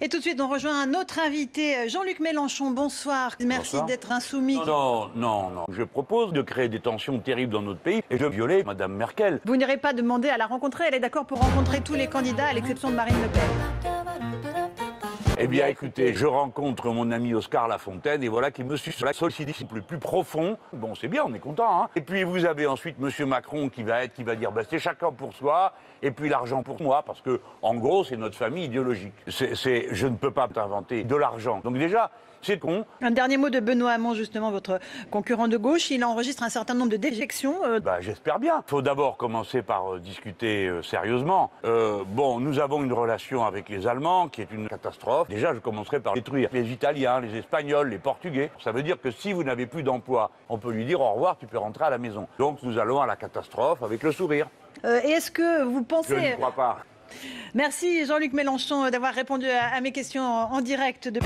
Et tout de suite, on rejoint un autre invité, Jean-Luc Mélenchon. Bonsoir. Merci d'être insoumis. Non, non, non. Je propose de créer des tensions terribles dans notre pays et de violer Madame Merkel. Vous n'irez pas demander à la rencontrer. Elle est d'accord pour rencontrer tous les candidats, à l'exception de Marine Le Pen. Eh bien, écoutez, je rencontre mon ami Oscar Lafontaine et voilà qui me suit sur la sollicite le plus profond. Bon, c'est bien, on est content. Hein et puis vous avez ensuite Monsieur Macron qui va être, qui va dire, bah, c'est chacun pour soi et puis l'argent pour moi parce que, en gros, c'est notre famille idéologique. C'est, je ne peux pas inventer de l'argent. Donc déjà, c'est con. Un dernier mot de Benoît Hamon, justement, votre concurrent de gauche. Il enregistre un certain nombre de déjections. euh, Bah, j'espère bien. Il faut d'abord commencer par euh, discuter euh, sérieusement. Bon, nous avons une relation avec les Allemands qui est une catastrophe. Déjà, je commencerai par détruire les Italiens, les Espagnols, les Portugais. Ça veut dire que si vous n'avez plus d'emploi, on peut lui dire au revoir, tu peux rentrer à la maison. Donc, nous allons à la catastrophe avec le sourire. euh, et est-ce que vous Je pensez... ne crois pas. Merci Jean-Luc Mélenchon d'avoir répondu à, mes questions en, en direct. De...